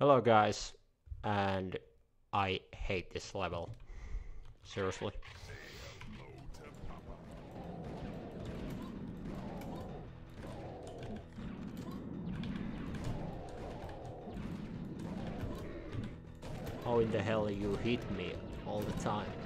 Hello guys, and I hate this level. Seriously. How in the hell you hit me all the time?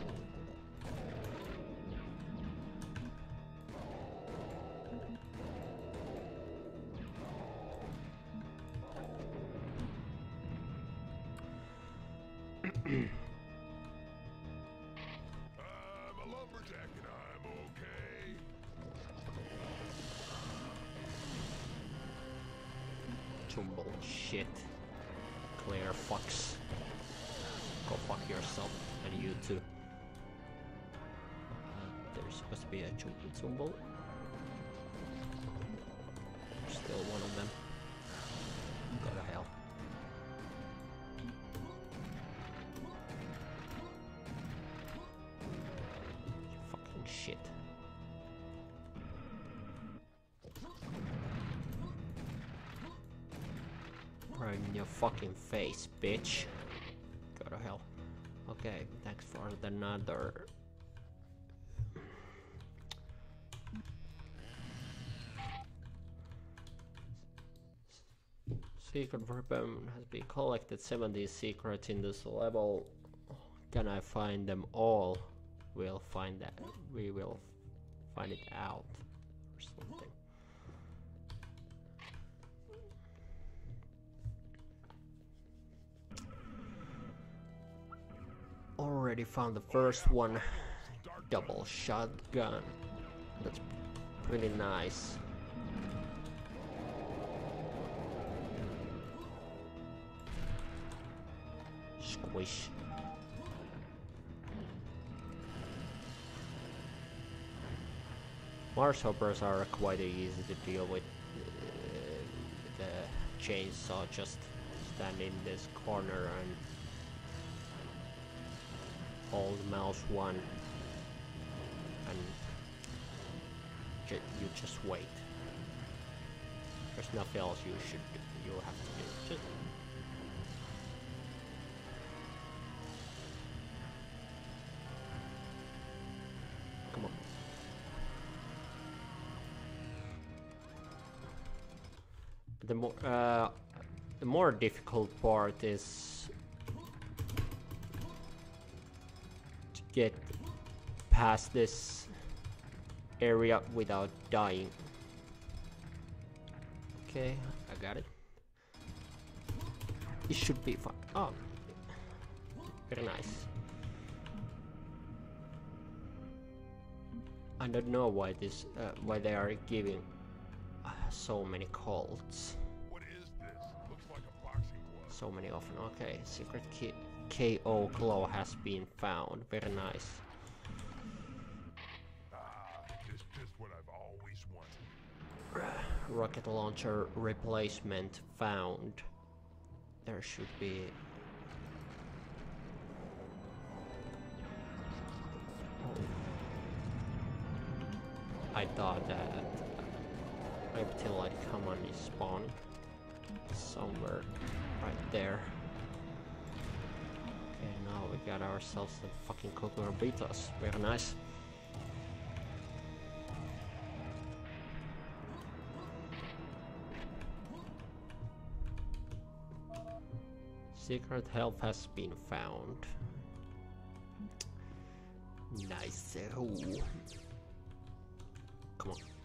Shit. Right in your fucking face, bitch. Go to hell. Okay, thanks for another. Secret weapon has been collected 70 secrets in this level. Can I find them all? We'll find that. We will find it out or something. Already found the first one. Double shotgun. That's pretty nice. Squish. Marsh Hoppers are quite easy to deal with. Uh, the chainsaw just stand in this corner and hold mouse one and ju you just wait. There's nothing else you should do. you have to do. Just The more uh, the more difficult part is to get past this area without dying. Okay, I got it. It should be fine. Oh, very nice. I don't know why this, uh, why they are giving so many colds. What is this? Looks like a boxing glove. So many often. Okay, secret key. KO glow has been found. Very nice. Ah, it's just what I've always wanted. Rocket launcher replacement found. There should be. I thought that spawning somewhere right there. Okay, now we got ourselves some fucking Cucurbitas. Very nice. Secret health has been found. Nice. Ooh. Come on.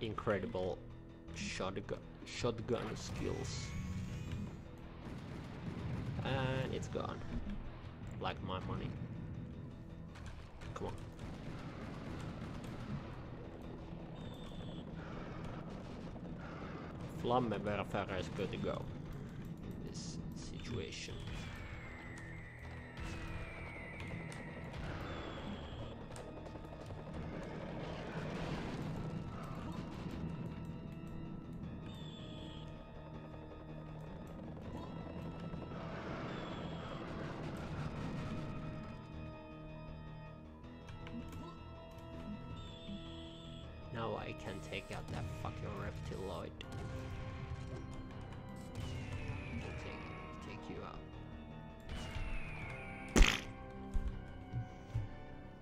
Incredible shotgun shotgun skills. And it's gone. Like my money. Come on. Flammewerfer is good to go in this situation.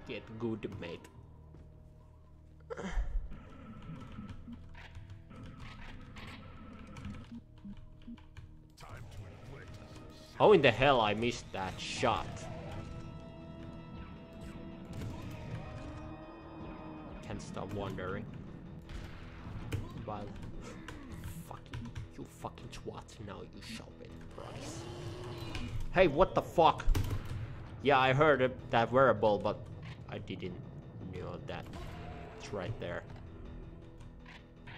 Get good, mate. How in the hell I missed that shot? Can't stop wondering. But fucking you fucking twat now you shall pay the price. Hey, what the fuck? Yeah, I heard that wearable, but I didn't know that. It's right there.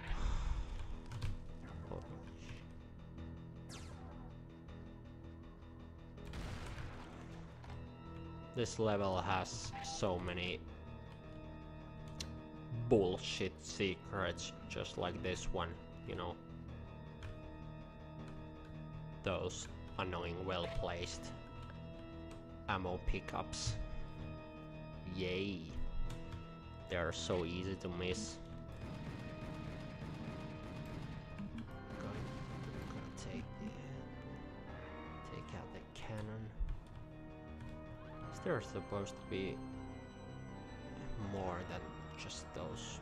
This level has so many bullshit secrets, just like this one, you know. Those annoying well placed ammo pickups. Yay. They are so easy to miss. Gonna take the, take out the cannon. Is there supposed to be more than just those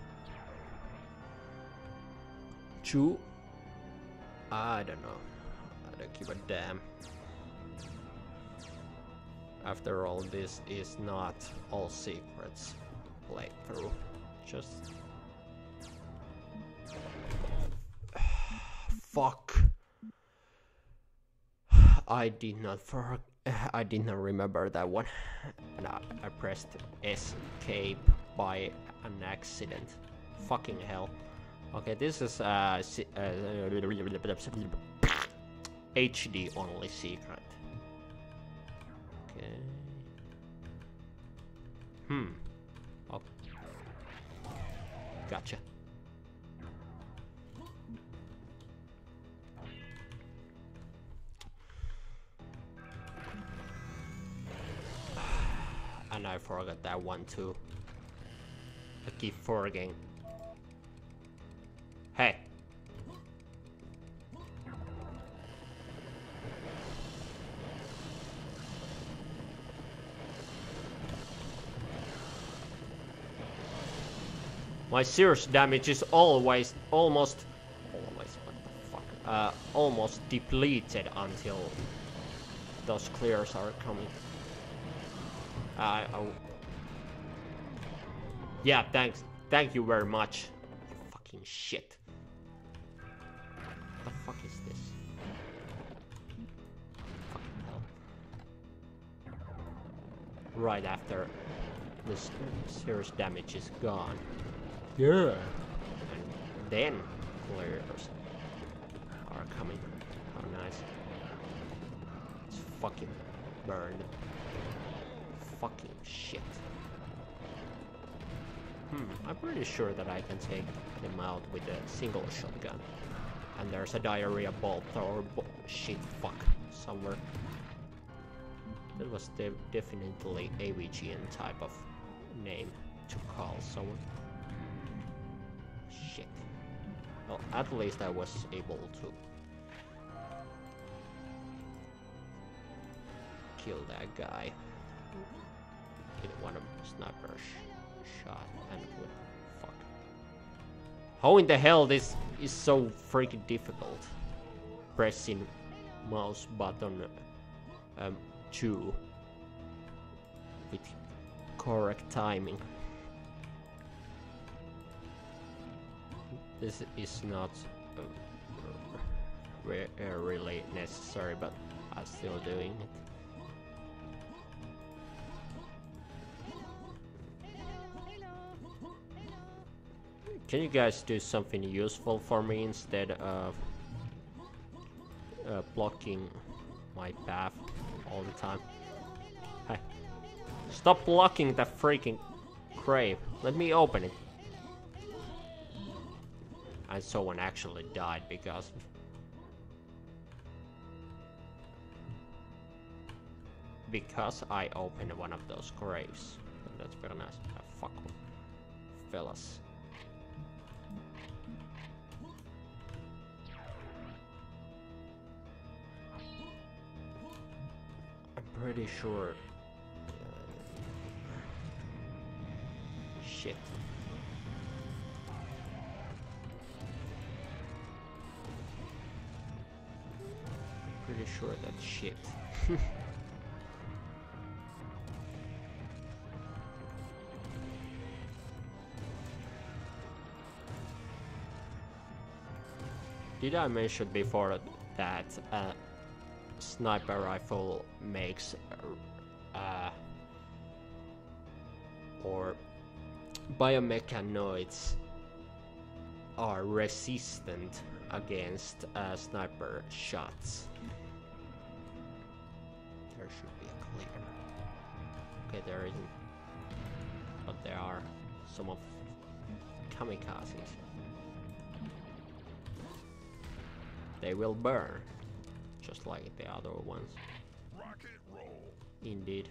two? I don't know. I don't give a damn. After all, this is not all secrets playthrough. Just fuck. I did not for I did not remember that one, and I, I pressed escape by an accident. Fucking hell. Okay, this is uh, uh HD only secret. I forgot that one too. I keep forgetting. Hey. My serious damage is always almost always what the fuck uh, almost depleted until those Kleers are coming. I, I yeah, thanks. Thank you very much. You fucking shit. What the fuck is this? Fucking hell. Right after this serious damage is gone. Yeah. And then players are coming. How nice. It's fucking burned. Fucking shit. Hmm, I'm pretty sure that I can take them out with a single shotgun. And there's a diarrhea bolt or bo shit fuck somewhere. That was de definitely AVGN type of name to call someone. Shit. Well, at least I was able to kill that guy of the sniper sh shot and with fuck. How in the hell this is so freaking difficult? Pressing mouse button um, 2 with correct timing. This is not uh, re uh, really necessary, but I'm still doing it. Can you guys do something useful for me instead of uh, blocking my path all the time? Hey, stop blocking the freaking crave. Let me open it. And someone actually died because because I opened one of those graves. That's very nice. Ah, fuck, fellas. Pretty sure. Shit. Pretty sure that's shit. Did I mention before that uh, sniper rifle makes uh, or biomechanoids are resistant against uh, sniper shots. There should be a Kleer. Okay, there isn't. But there are some of kamikazes. They will burn, just like the other ones. Rocket roll. Indeed.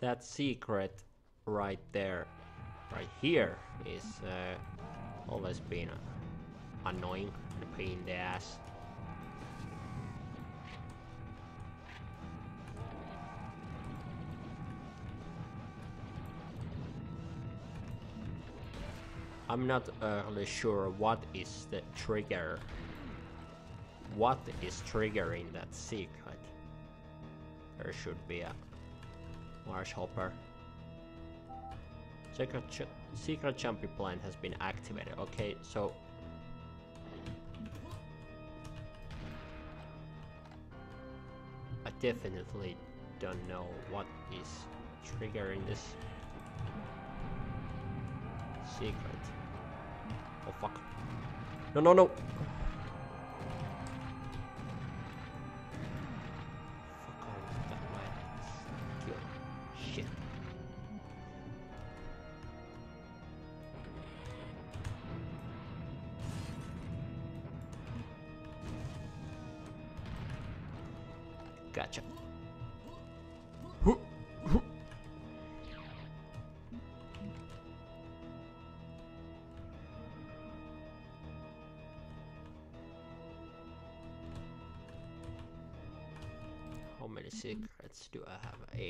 That secret right there, right here, is uh, always been annoying and a pain in the ass. I'm not really sure what is the trigger. What is triggering that secret? There should be a Marsh Hopper. Secret, ch secret jumping plan has been activated. Okay, so I definitely don't know what is triggering this secret. Oh fuck. No, no, no! Gotcha.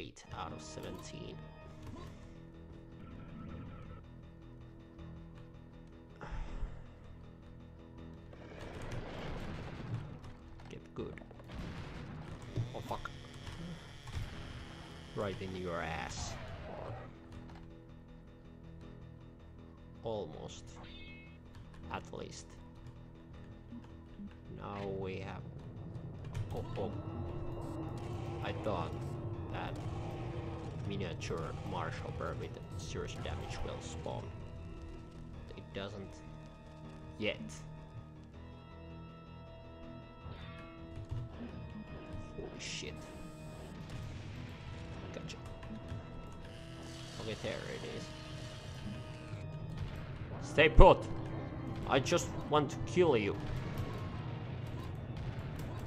8 out of 17. Get good. Oh fuck. Right in your ass. Almost. At least. Now we have. Oh, oh. I thought miniature Marsh Hopper with serious damage will spawn. It doesn't yet. Holy shit. Gotcha. Okay, there it is. Stay put! I just want to kill you.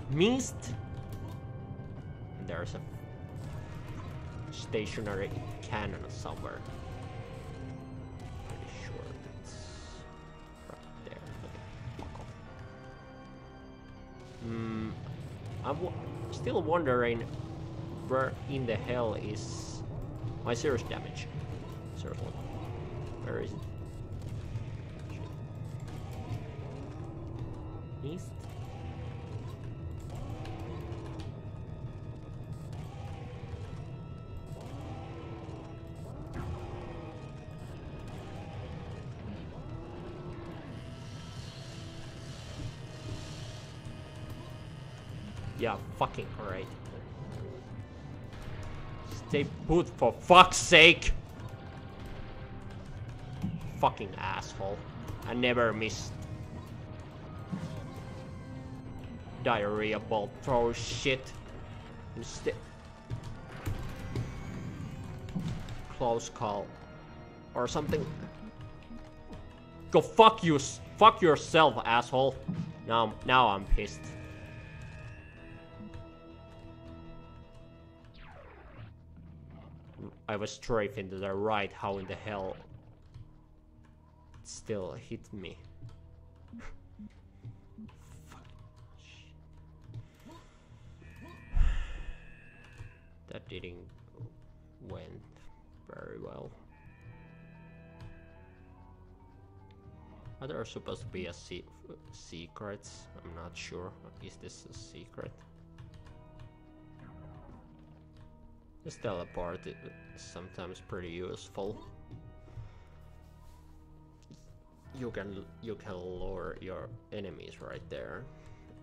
Missed? There's a stationary cannon somewhere. Pretty sure it's right there. Okay, fuck off. Hmm. I'm still wondering where in the hell is my serious damage. Seriously. Where is it? Yeah, fucking great. Stay put for fuck's sake! Fucking asshole. I never miss diarrhea ball throw shit. Instead close call or something. Go fuck you, fuck yourself, asshole. Now, now I'm pissed. I was strafing to the right, how in the hell it still hit me? That didn't went very well. Are there supposed to be a se secrets? I'm not sure. Is this a secret? This teleport is sometimes pretty useful. You can you can lure your enemies right there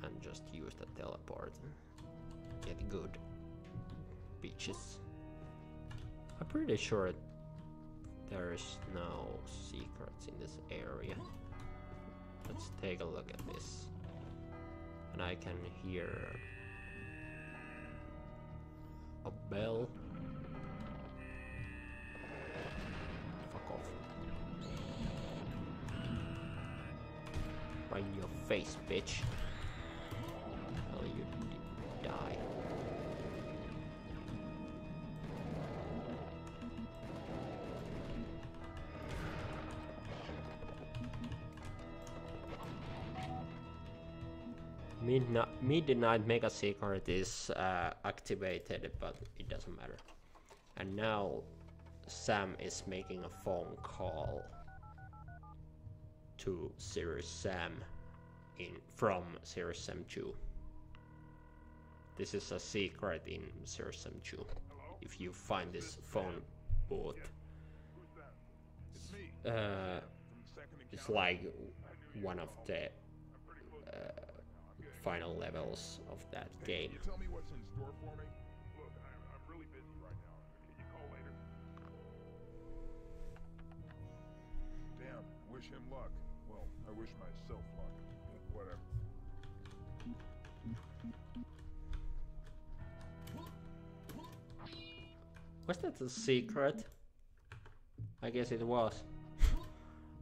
and just use the teleport. Get good beaches. I'm pretty sure there's no secrets in this area. Let's take a look at this. And I can hear a bell. Fuck off. Right in your face, bitch. Midnight, Midnight Mega Secret is uh, activated, but it doesn't matter. And now Sam is making a phone call to Serious Sam in from Serious Sam 2. This is a secret in Serious Sam 2. If you find this phone booth, that? It's uh, From the second it's like one of the I'm pretty close to uh, final levels of that Hey, game. Tell me what's in store for me? Look, I, I'm really busy right now. Can you call later? Damn. Wish him luck. Well, I wish myself luck. Whatever. Was that a secret? I guess it was.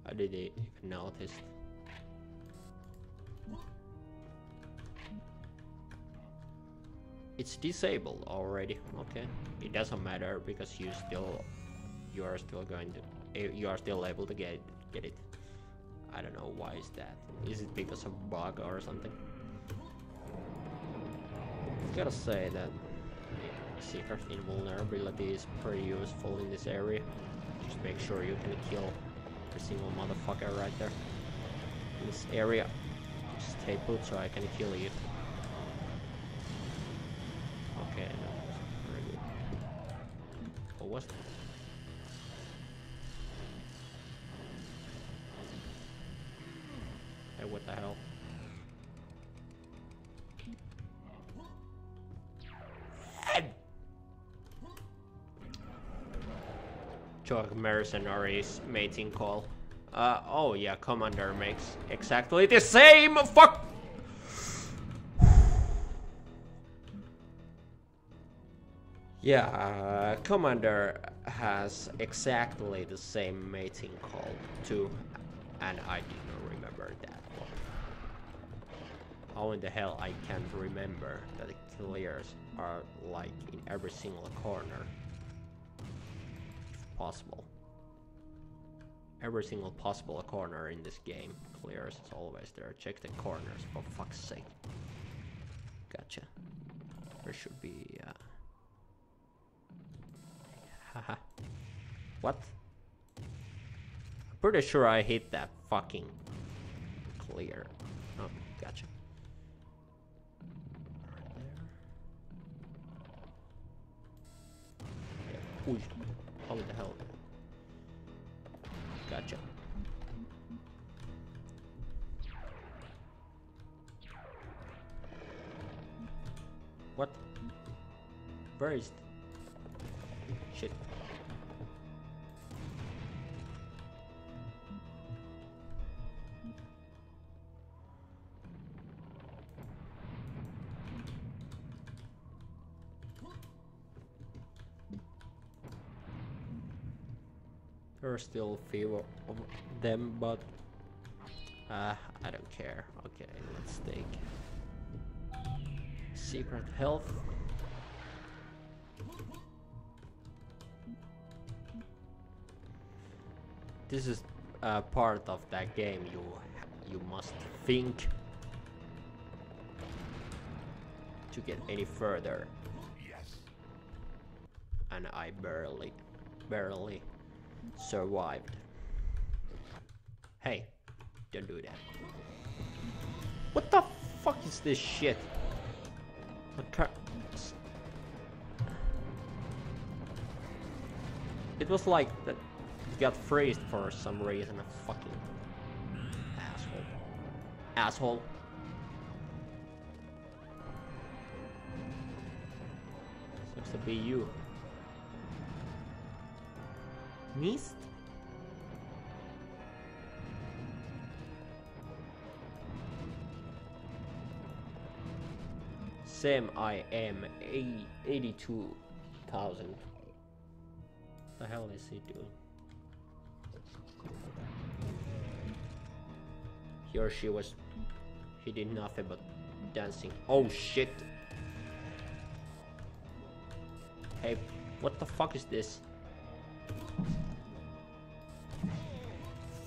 I didn't even notice. It's disabled already. Okay, it doesn't matter because you still, you are still going to, eh, you are still able to get get it. I don't know why is that. Is it because of bug or something? I Gotta say that secret invulnerability is pretty useful in this area. Just make sure you can kill every single motherfucker right there. In this area. Stay put so I can kill you. Mercenaries mating call. Uh, oh yeah, commander makes exactly the same fuck! Yeah, uh, commander has exactly the same mating call too, and I do not remember that one. How in the hell I can't remember that the Kleers are like in every single corner? Possible. Every single possible corner in this game Kleers is always there. Check the corners for fuck's sake. Gotcha. There should be uh Haha. what? I'm pretty sure I hit that fucking Kleer. Oh, gotcha. Right there. Yeah. How the hell? Gotcha. What? Where is? Shit. Are still few of them, but uh, I don't care. Okay, let's take secret health. this is uh, part of that game. You you must think to get any further. Yes. And I barely, barely survived. Hey, don't do that. What the fuck is this shit? It was like that got freezed for some reason. A fucking asshole. Asshole. Sucks to be you. Missed? Same I am eight- 82,000. The hell is he doing? He or she was. He did nothing but dancing. Oh shit! Hey, what the fuck is this?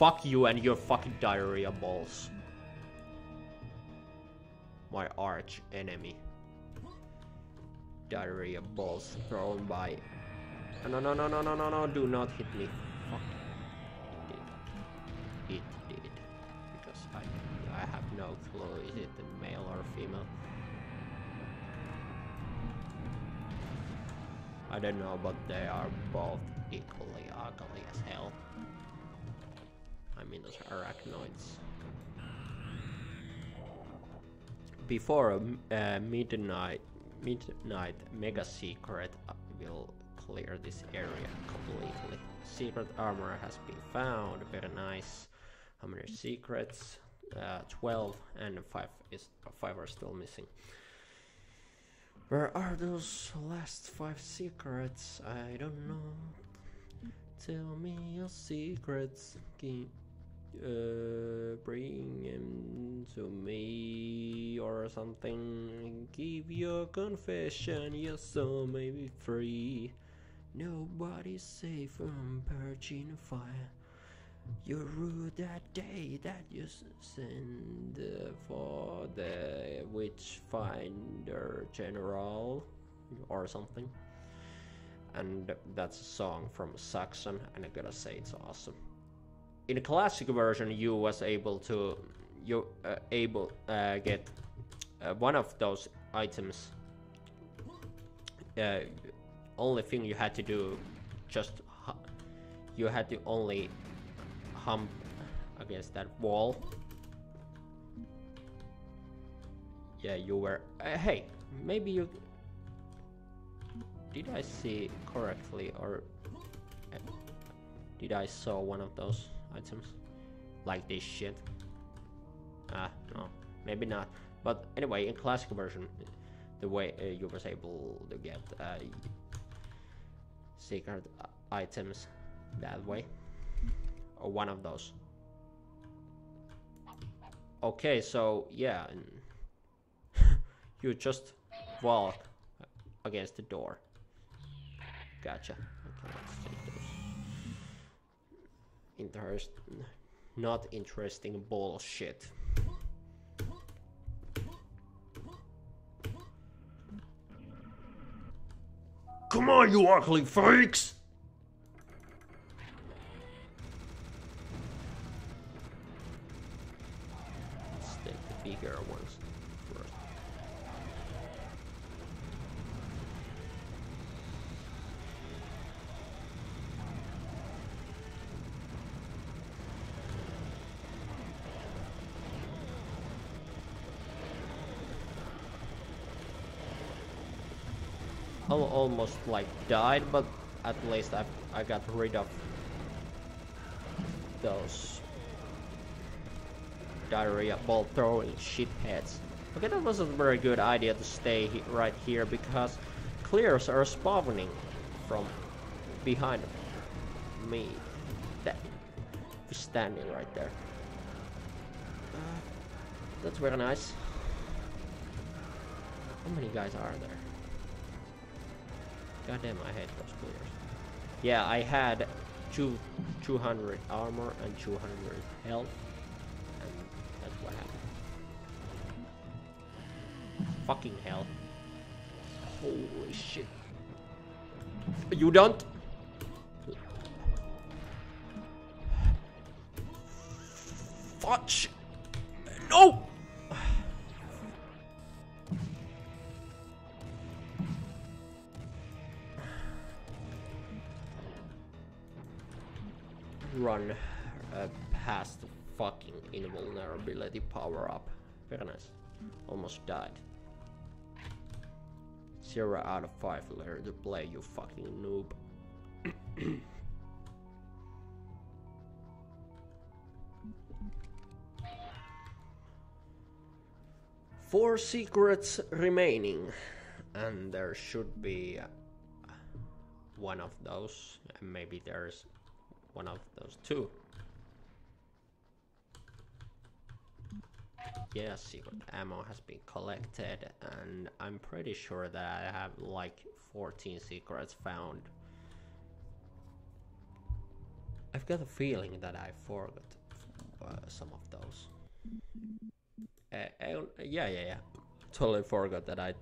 Fuck you and your fucking diarrhea balls. My arch enemy. Diarrhea balls thrown by. No, no, no, no, no, no, no, do not hit me. Fuck. It did. It did. Because I, I have no clue. Is it a male or female? I don't know, but they are both equally ugly as hell. I mean, those arachnoids. Before um, uh, midnight, midnight mega secret uh, will clear this area completely. Secret armor has been found. Very nice. How many secrets? Uh, Twelve, and five is five are still missing. Where are those last five secrets? I don't know. Tell me your secrets. Gi- uh, bring him to me or something. Give your confession, your soul may be free. Nobody's safe from purging fire. You ruled that day that you s- sent uh, for the Witchfinder General or something. And that's a song from Saxon, and I gotta say it's awesome. In the classic version, you was able to you uh, able uh, get uh, one of those items. Uh, only thing you had to do, just you had to only hump against that wall. Yeah, you were. Uh, hey, maybe you. Did I see correctly, or uh, did I saw one of those items like this shit? Ah, no, maybe not. But anyway, in classic version, the way uh, you was able to get uh, secret items that way or one of those. Okay, so yeah, you just walk against the door. Gotcha. Okay. Interest, not interesting bullshit. Come on, you ugly freaks! Almost like died, but at least I I got rid of those diarrhea ball throwing shitheads. Okay, that wasn't a very good idea to stay he right here because Kleers are spawning from behind me. That just standing right there. Uh, that's very nice. How many guys are there? Goddamn, I hate those Kleers. Yeah, I had two, 200 armor and 200 health. And that's what happened. Fucking hell. Holy shit. You don't? Fudge! Invulnerability power up. Very nice. Almost died. Zero out of five. Learn to play, you fucking noob. Four secrets remaining, and there should be one of those, and maybe there's one of those two. Yeah, secret ammo has been collected, and I'm pretty sure that I have like 14 secrets found. I've got a feeling that I forgot uh, some of those. Uh, yeah, yeah, yeah. Totally forgot that I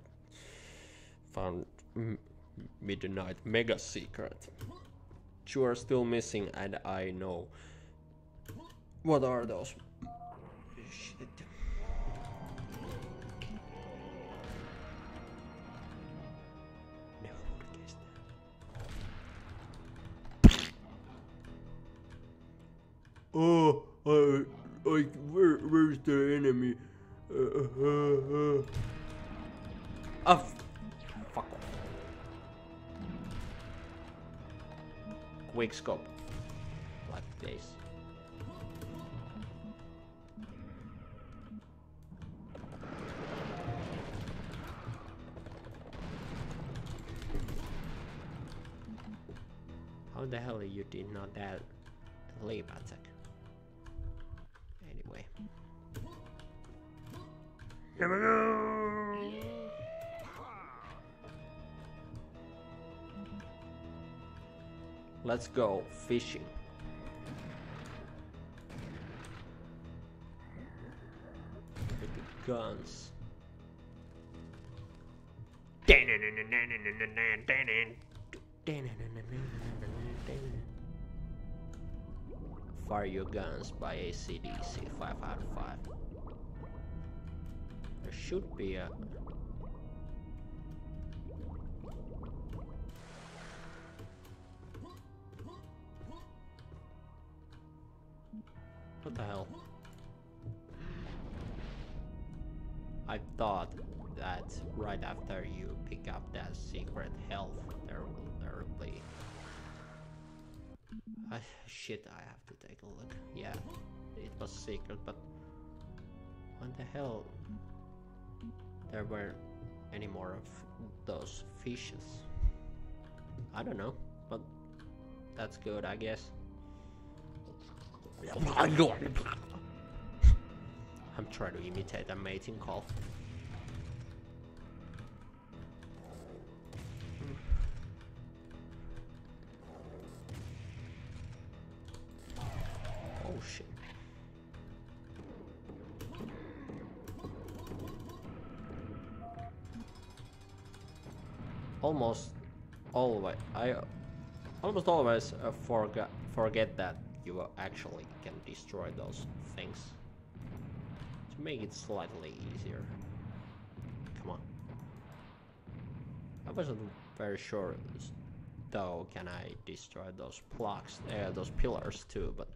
found Midnight Mega Secret. You are still missing, and I know. What are those? Shit. Oh, I, I, where, where's the enemy? Uh, uh, uh. Fuck. Quick scope. Like this. How the hell you did not that leap attack? Here we go! Let's go fishing. With the guns. Fire your guns by ACDC 5 out 5. Should be a What the hell? I thought that right after you pick up that secret health, there will there be. I, shit, I have to take a look. Yeah, it was secret, but what the hell? There weren't any more of those fishes? I don't know, but that's good, I guess. I'm trying to imitate a mating call. Almost always I almost always uh, forget forget that you actually can destroy those things to make it slightly easier. Come on. I wasn't very sure though can I destroy those blocks, uh, those pillars too, but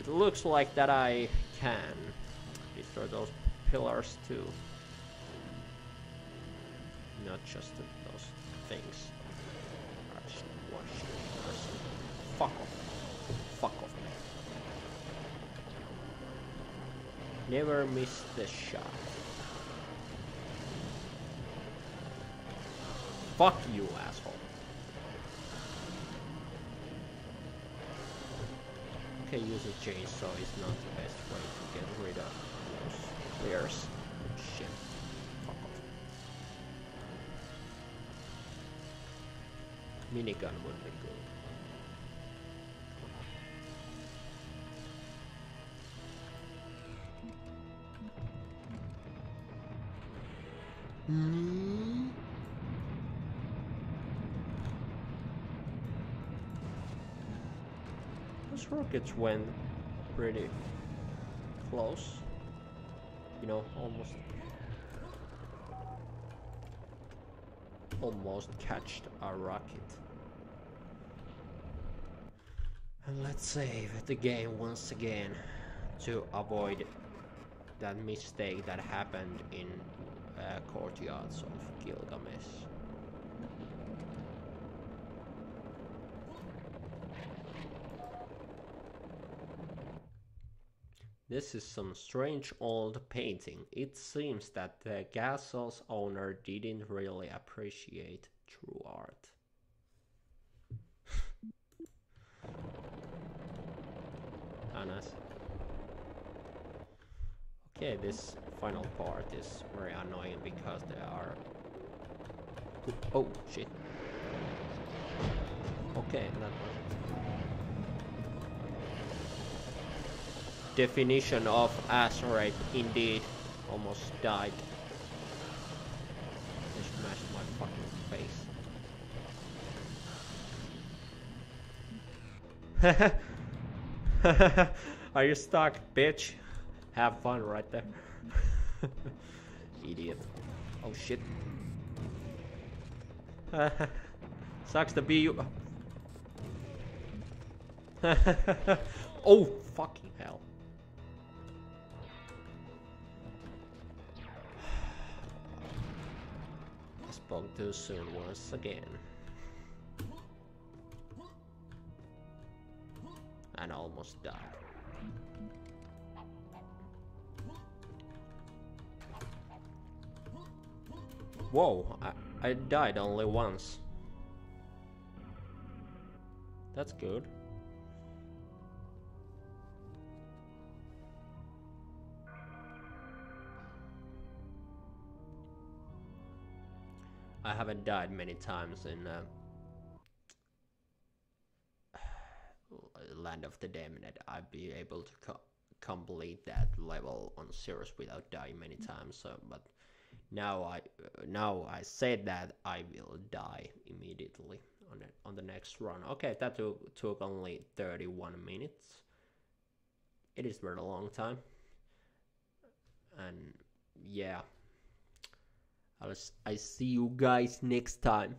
it looks like that I can destroy those pillars too. Not just th- those things. Fuck off. Fuck off. Never miss the shot. Fuck you, asshole. Okay, use a chainsaw is not the best way to get rid of those Kleers. Minigun would be good. Hmm. Those rockets went pretty close. You know, almost almost catched a rocket. And let's save the game once again to avoid that mistake that happened in uh, courtyards of Gilgamesh. This is some strange old painting. It seems that the castle's owner didn't really appreciate true art. ah, nice. Okay, this final part is very annoying because there are... Oh, shit. Okay, that was... Definition of ass rape, indeed. Almost died. They smashed my fucking face. Are you stuck, bitch? Have fun right there. Idiot. Oh shit. Sucks to be you. oh fucking hell. Spoke too soon once again. And almost died. Whoa, I, I died only once. That's good. I haven't died many times in uh, Land of the Damned. I'd be able to co complete that level on Serious without dying many times. So, but now I now I said that I will die immediately on the, on the next run. Okay, that took, took only 31 minutes. It is very long time. And yeah. I'll, I see you guys next time.